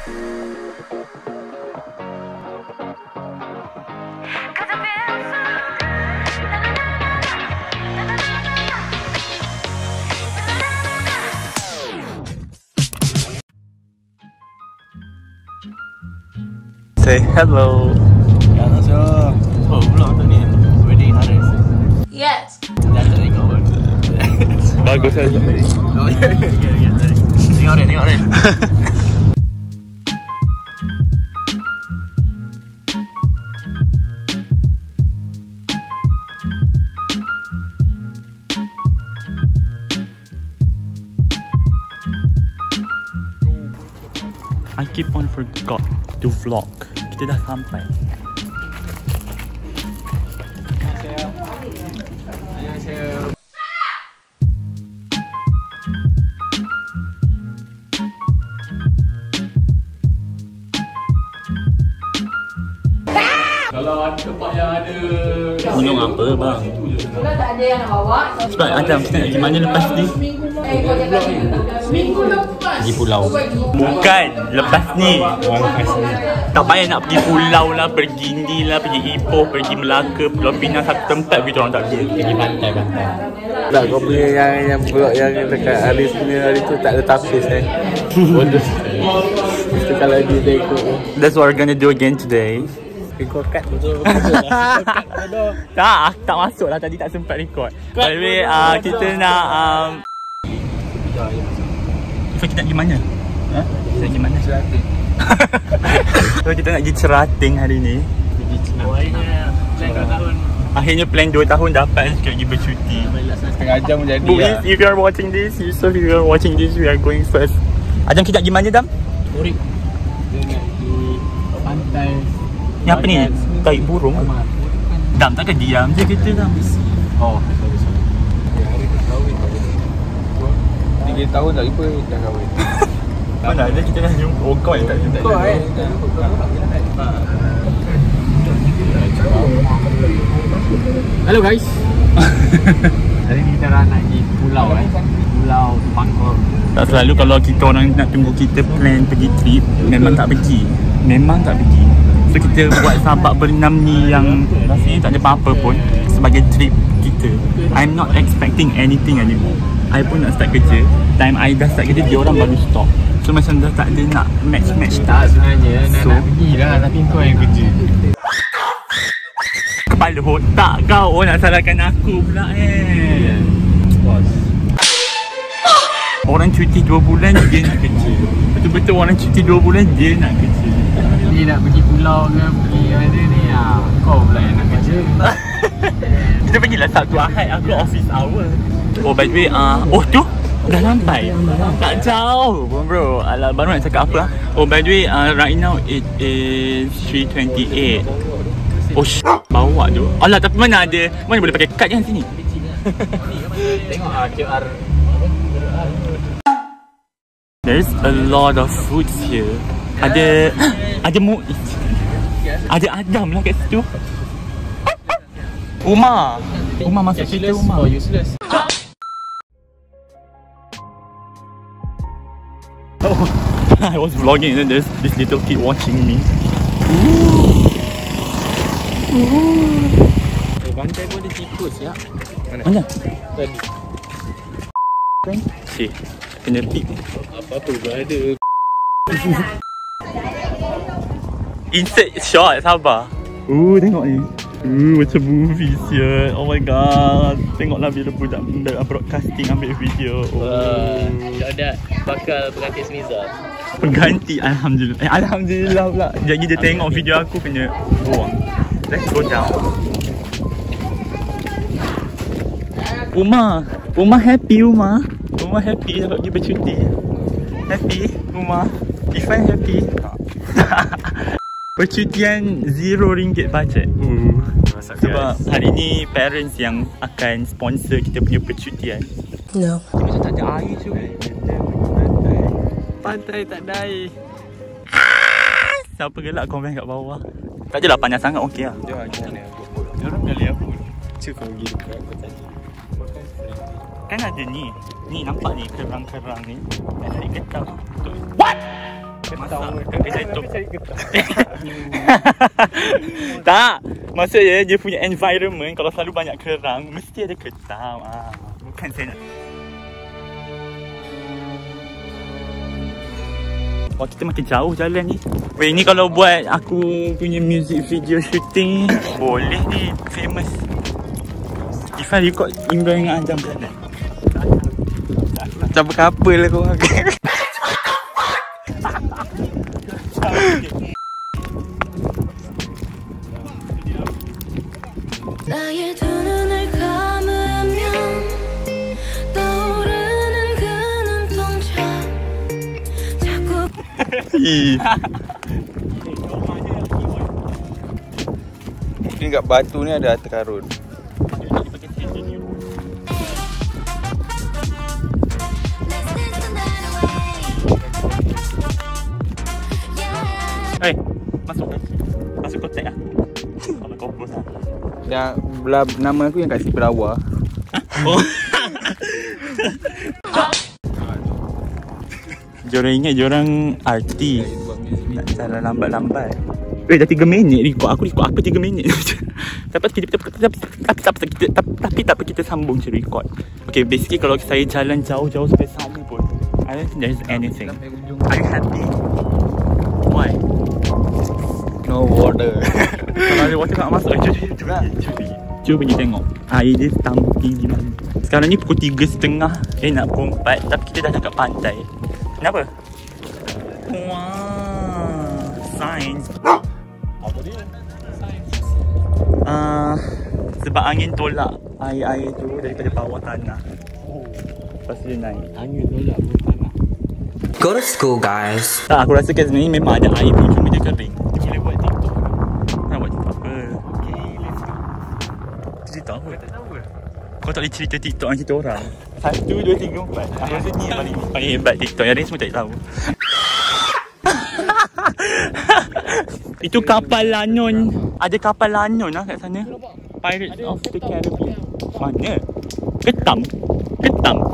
Say hello. Ya, Nasir. Oh, vlog tu ni. Wedding hari. Yes. Dah tak tengok pun. Bagus saja. Oh, ya, ya, ya, ya. Tengok ni, tengok ni. I forgot to vlog. Kita dah sampai. Kalau ada tempat yang ada Gunung apa bang? Kalau tak ada yang nak bawa, Sebab Adam kita nak pergi mana lepas ni? Lepas. Pergi pulau. Bukan lepas ni. Tak payah nak pergi pulau lah, pergi ni lah, pergi Ipoh, pergi Melaka, Pulau Pinang satu tempat kita orang tak pergi. Pergi pantai pantai. Tak kau punya yang yang blog yang dekat Aris punya hari tu tak ada tapis eh. Bodoh. Mesti kalau dia ikut. That's what we're gonna do again today. Kat betul. Tak, tak masuk lah tadi tak sempat record. By the way, uh, kita nak um, So kita nak pergi mana? Ha? Kita nak pergi mana? Cerating. so kita nak pergi Cerating hari ni. Akhirnya, plan kat tahun. Akhirnya plan 2 tahun dapat sekali pergi bercuti. Setengah jam jadi lah. if you are watching this, Yusuf, if you are watching this, we are going first. Adam kita nak pergi mana Dam? Murid. Dia nak pergi pantai. Yang apa ni? Taik burung? Dam takkan diam je kita Dam. Oh, dia tahu tak lupa dah kahwin. Mana ada kita dah jumpa oh, kau tak jumpa. Kau eh. Ah. Hello guys. Hari ni kita dah nak pergi pulau eh. Pulau Pangkor. Tak selalu kalau kita orang nak tunggu kita plan pergi trip Memang tak pergi Memang tak pergi So kita buat sahabat berenam ni yang Rasanya tak ada apa-apa pun Sebagai trip kita I'm not expecting anything anymore I pun nak start kerja Time I dah start kerja, dia orang baru stop So macam dah tak ada nak match-match Tak sebenarnya nak So- nak pergi lah tapi kau yang kerja. Kepala otak kau Oh nak salahkan aku pula eh Bos. Orang cuti 2 bulan dia nak kerja Betul-betul orang cuti 2 bulan dia nak kerja Ni nak pergi pulau ke pergi mana ni ah. Kau pula yang nak kerja. Kita pergilah Sabtu Ahad Aku office hour Oh by the way uh, Oh tu? Dah sampai Tak jauh pun bro. Alah baru nak cakap apa ah? Oh by the way uh, Right now it is 3.28 Oh sh Bawa tu. Alah tapi mana ada? Mana boleh pakai kad kan sini? Tengok QR. There's a lot of foods here. Ada Ada mu Ada Adam lah kat situ. Umar Umar masuk cerita Useless useless. I was vlogging and then there's this little kid watching me. Eh, pantai pun ada tikus ya. Mana? Tadi. Cik, kena pik. Apa-apa pun ada. Insert shot, sabar. Uh, tengok ni. Uh, macam movie siya. Oh my god. Tengoklah bila budak budak broadcasting ambil video. Oh. Syahadat bakal pengantin Smiza. Pengganti Alhamdulillah. Eh, Alhamdulillah pula. Jadi dia tengok video aku kena buang. Let's go down. Umar. Umar happy Umar. Umar happy dapat pergi bercuti. Happy Umar. Ifan happy. Percutian zero ringgit budget. Uh. Sebab hari ni parents yang akan sponsor kita punya percutian. No. Macam tak ada air tu Pantai Pantai tak ada air Ah! Siapa gelak komen kat bawah Tak je lah panas sangat okey lah Dia kita. Orang dah lihat pun Cik kau pergi dekat aku tadi. Kan ada ni Ni nampak ni kerang-kerang ni Nak cari getah What? Masak kedai tu. tak. Maksudnya dia punya environment kalau selalu banyak kerang mesti ada ketam. Ah, bukan saya nak Wah kita makin jauh jalan ni Weh ni kalau buat aku punya music video shooting Boleh ni famous If I record Imran dengan Anjam jalan Macam berkapal lah korang 나의 두 눈을 감으면 떠오르는 그 눈동자 자꾸 Mungkin kat batu ni ada harta Yang belah nama aku yang kat si Perawa. Oh Diorang ingat diorang artis Nak jalan lambat-lambat Eh dah 3 minit record Aku record apa 3 minit Tapi kita tapi tapi tapi tapi kita tapi, tapi tak apa kita sambung je record Okay basically kalau saya jalan jauh-jauh sampai sana pun I don't think there's anything Are you happy? Why? No water. Kalau ada water nak masuk Cuba cuba cuba Cuba Cuba pergi tengok. Air dia tamping di mana. Sekarang ni pukul 3.30 Eh nak pukul 4 Tapi kita dah dekat pantai. Kenapa? Wah Science Apa dia? Science uh, Sebab angin tolak Air-air tu daripada bawah tanah. Lepas tu dia naik. Angin tolak pun tanah. Go to school, guys. Tak aku rasa kat sini memang ada air pun Cuma dia kering. Kita boleh buat Cerita apa? Tak tahu ke? Kau tak boleh cerita TikTok dengan kita orang. Satu, dua, tiga, empat. Aku rasa ni yang paling, paling hebat TikTok. Yang lain semua tak tahu. Itu kapal lanon Ada kapal lanon lah kat sana. Pirates of the Caribbean. Mana? Ketam? Ketam?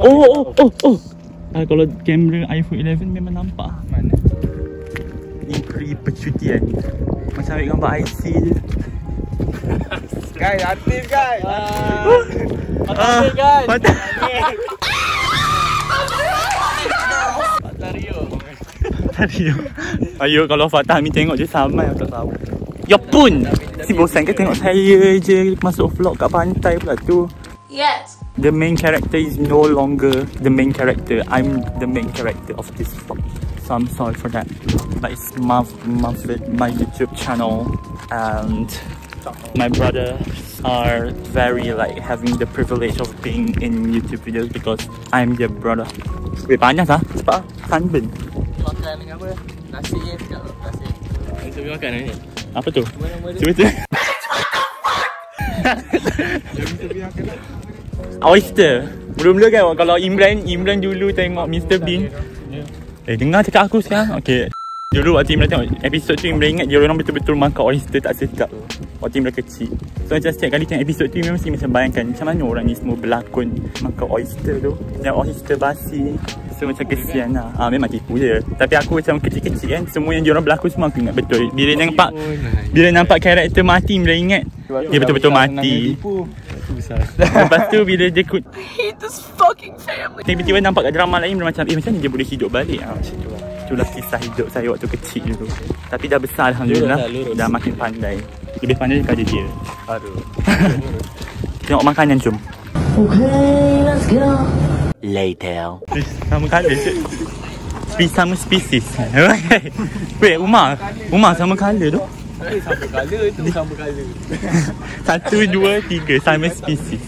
Oh, oh, oh, oh. Ah, Kalau kamera iPhone 11 memang nampak. Mana? Ni pre percutian. Macam ambil gambar IC je Guys, artis guys. Ah, guys. patah. Ayo. Ayo kalau Fatah Amin tengok je samai aku tak tahu. Ya pun. Si bosan ke tengok saya je masuk vlog kat pantai pula tu. Yes. The main character is no longer the main character. I'm the main character of this vlog. So I'm sorry for that. But it's my, my, my YouTube channel and my brothers are very like having the privilege of being in YouTube videos because I'm their brother. Weh panas ah. Sebab sunburn. Makan dengan apa? Nasi je sekejap. Nasi. Kita pergi makan ni. Apa tu? Cuba tu. Oyster. Mula-mula kan kalau Imran Imran dulu tengok Mr Bean. Eh dengar cakap aku sekarang. Okey. Dulu waktu Imran tengok episod tu Imran ingat dia orang betul-betul makan oyster tak sedap. Waktu Imran kecil. So macam setiap kali tengok episod tu Imran mesti macam bayangkan macam mana orang ni semua berlakon makan oyster tu. Dan oyster basi. So macam kesian lah. Ah memang tipu je. Tapi aku macam kecil-kecil kan semua yang dia orang berlakon semua aku ingat betul. Bila nampak bila nampak karakter mati Imran ingat dia betul-betul mati. Lepas tu bila dia kut Hate this fucking family. Tiba-tiba nampak kat drama lain dia macam Eh macam ni dia boleh hidup balik ah, Macam tu lah Itulah kisah hidup saya waktu kecil dulu. Tapi dah besar Alhamdulillah. Lurus lah, lurus. Dah makin pandai. Lebih pandai daripada dia. Aduh. Tengok makanan jom. Later. Eh, Sama colour je Spe- Sama spesies Wait Umar Umar sama colour tu. Eh, sama colour tu sama colour. Satu, dua, tiga. Sama spesies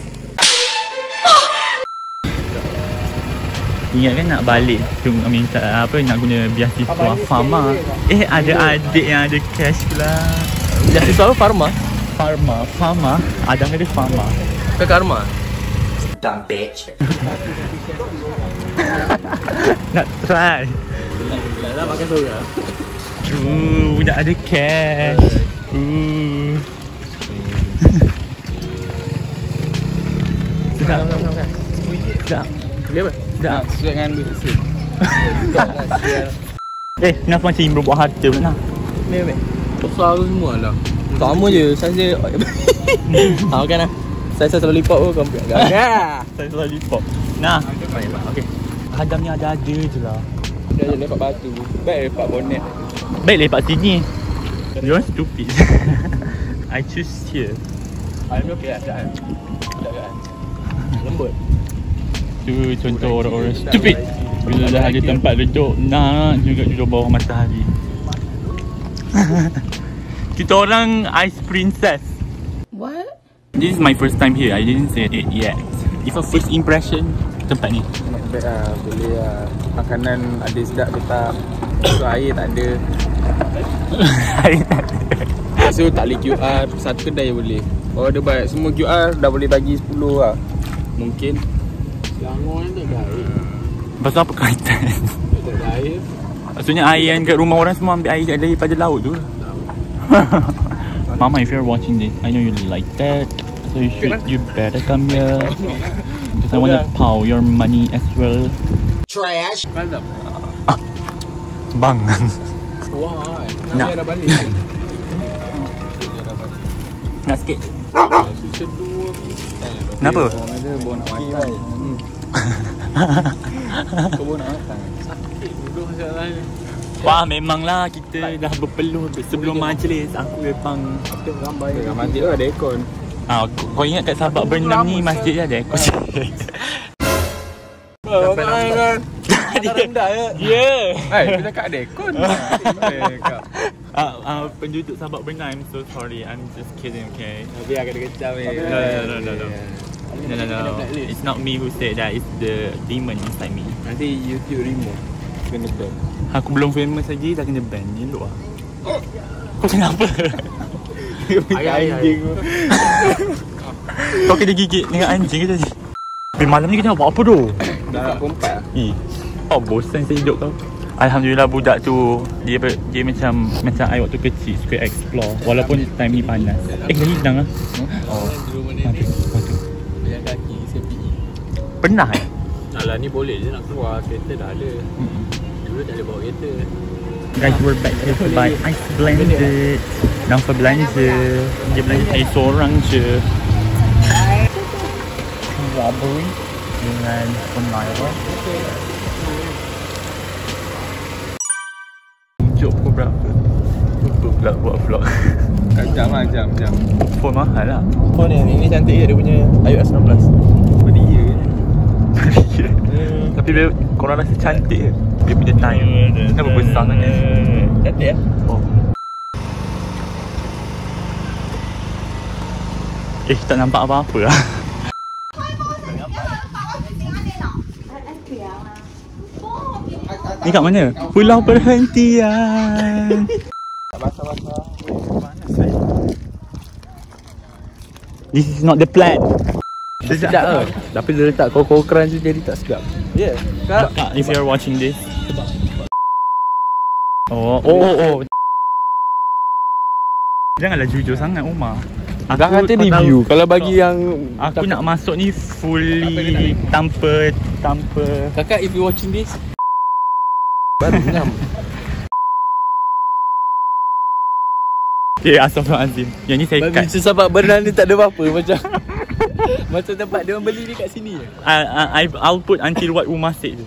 Ingat kan nak balik tu minta apa nak guna beasiswa Farma. Eh ada adik yang ada cash pula. Jadi apa Farma? Farma, Farma, ada ada Farma. Ke Karma? Dumb bitch. Nak try. Dah makan sorang. Uh, dah ada cash. Uh. Sedap. Sedap. Beli apa? Sedap. Sesuai dengan duit mesin. Eh, kenapa macam Imran buat harta pula nak? Besar tu semua lah Sama je Saiz dia Ha kan lah Saiz saya selalu lipat pun Kau ambil kan Saya selalu lipat. Nah, okey. Hadam ni ada-ada je lah. Dia je lepak batu Baik lepak bonet Baik lepak sini. You are stupid. I choose here. I'm okay lah Sekejap Sekejap Lembut Tu contoh orang-orang stupid. Bila dah ada tempat duduk, nak juga duduk bawah matahari. Kita orang ice princess. What? This is my first time here. I didn't say it yet. If a first impression tempat ni. Not bad lah Boleh lah Makanan ada sedap ke tak So air tak ada So tak boleh QR Satu dah je boleh Kalau ada banyak Semua QR dah boleh bagi 10 lah Mungkin Tak ada air. Pasal apa kaitan? Tak ada air. Maksudnya air yang kat rumah orang semua ambil air daripada laut tu. Mama, if you're watching this, I know you like that. So you should, you better come here. Because I want to pow your money as well. Kazam. Bang. Wah, Nak. nak. Nak sikit? 2 Kenapa? Nak Kau nak makan masalah ni. Wah, memanglah kita dah berpeluh sebelum majlis. Aku memang... Tengah masjid tu ada aircon Ah, kau, kau ingat kat Sabak Bernam ni masjid dia ada aircon? Sampai kan Dia rendah je Ya! Eh, dia cakap ada aircon kak Ah, ah, penduduk Sabak Bernam, I'm so sorry. I'm just kidding, okay? Tapi agak kecam ni No, no, no, no, no. No, no, no. It's not me who said that. It's the demon inside me. Nanti YouTube remove Kena ban Aku belum famous lagi, dah kena ban. Ni elok lah. Kau kenapa? Ayah, ayah. Anjing tu Kau kena gigit dengan anjing ke tadi? Tapi malam ni kita nak buat apa tu? Dah nak Eh, oh bosan saya hidup kau. Alhamdulillah budak tu dia dia macam macam I waktu kecil suka explore walaupun time ni panas. Eh dah hilang ah. Oh. Mati, Pernah eh? Alah ni boleh je nak keluar. Kereta dah ada. Dulu tak boleh bawa kereta. Guys, we're back here to buy ice blended. Nampak belanja. Dia belanja saya seorang je. Strawberry dengan vanilla. Jok pukul berapa? Lupa pula buat vlog. Jam lah jam jam Phone mahal lah. Oh ni ni cantik je dia punya iOS 16 Oh dia je Tapi dia, korang rasa cantik ke? Dia punya time. Kenapa besar sangat? Cantik lah Oh. Eh, tak nampak apa-apa lah. Ni kat mana? Pulau Perhentian. This is not the plan. Sedap lah Tapi dia letak koko crunch tu jadi tak sedap Ya yeah. Kak, if you're watching this. Oh, oh, oh, oh. Janganlah jujur sangat Umar. Dah kata review tahu- Kalau bagi yang Aku nak masuk ni fully tanpa tanpa Kakak if you watching this Baru ngam Eh astagfirullahalazim. Yang ni saya Babi cut. sebab berenang ni tak ada apa-apa Macam Macam tempat dia beli dekat sini je I, I, I'll put until what Umar said je.